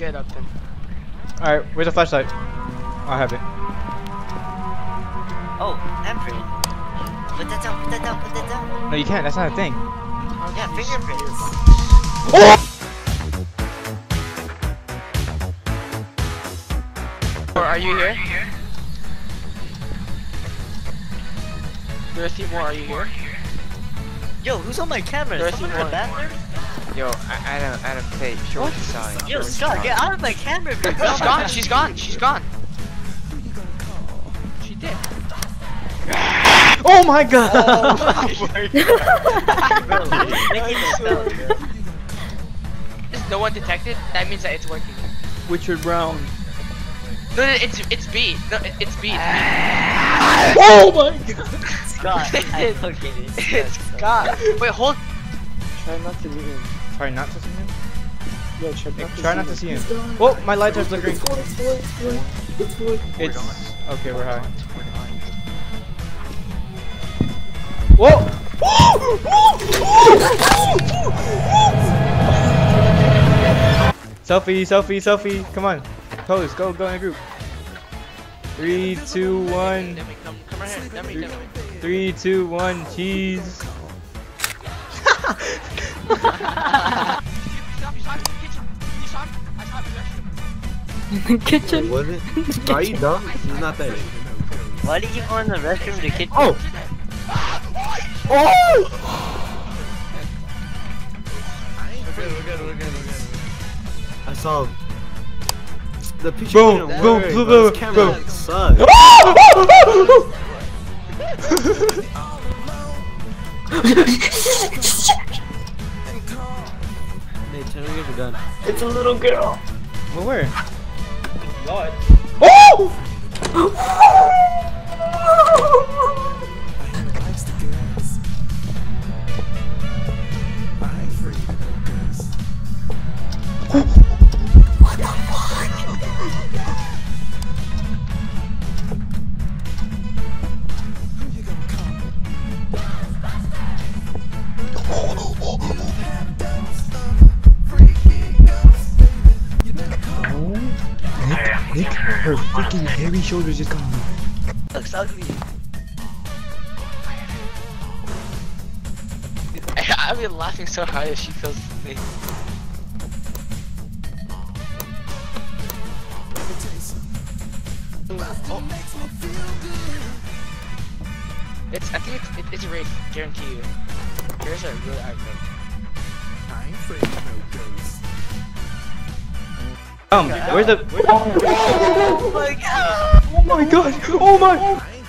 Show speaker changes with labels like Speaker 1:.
Speaker 1: Get up then.
Speaker 2: Alright, where's the flashlight? I have it.
Speaker 3: Oh, handprint. Put that down, put that down, put that down.
Speaker 2: No, you can't. That's not a thing.
Speaker 3: Oh Yeah, fingerprints.
Speaker 1: Or are you here? Dorothy Moore, are you here?
Speaker 3: Yo, who's on my camera?
Speaker 1: There's
Speaker 3: Someone in the bathroom?
Speaker 4: Yo, Adam, Adam, play. Show us the sign.
Speaker 3: Yo,
Speaker 4: show us the
Speaker 3: Scott,
Speaker 4: sign.
Speaker 3: get out of my camera, bro.
Speaker 1: She's gone, she's gone, she's gone. She did.
Speaker 2: Oh my god!
Speaker 1: Oh Is no one detected? That means that it's working.
Speaker 2: Richard Brown.
Speaker 1: No, no, it's it's B. No, it- it's B. Ah.
Speaker 2: Oh my god!
Speaker 3: Scott, I fucking
Speaker 1: it's Scott. Wait, hold.
Speaker 5: Try not to see him.
Speaker 2: Try not to see him.
Speaker 5: Yeah, try not to
Speaker 2: Try
Speaker 5: see
Speaker 2: not to
Speaker 5: him.
Speaker 2: see him. Oh, my lights are flickering.
Speaker 5: It's going, it's
Speaker 2: okay. We're high.
Speaker 4: We're not.
Speaker 2: Whoa! selfie, selfie, selfie. Come on. Pose. Go, go in a group. Three, two, one.
Speaker 1: Demi, come, come right here. Demi, Demi.
Speaker 2: Three, two, one. Cheese.
Speaker 6: kitchen.
Speaker 5: Was it? Are you dumb? He's not there.
Speaker 3: Why did you go in the restroom to kitchen?
Speaker 5: Oh! oh! I saw him. The picture
Speaker 2: Boom,
Speaker 5: didn't
Speaker 2: boom,
Speaker 5: work,
Speaker 2: boom,
Speaker 5: but his
Speaker 2: boom,
Speaker 5: camera
Speaker 2: boom.
Speaker 5: sucks. Oh, oh, hey, tell me your gun.
Speaker 6: It's a little girl.
Speaker 2: Well, where? Oh! her freaking hairy shoulders just got me.
Speaker 3: Looks ugly.
Speaker 1: I've been laughing so hard if she feels me. Oh. It's, I think it's, it, it's a raid, guarantee you. Here's a really hard raid.
Speaker 2: Um, where's the?
Speaker 3: Oh my god!
Speaker 2: Oh my god! Oh my!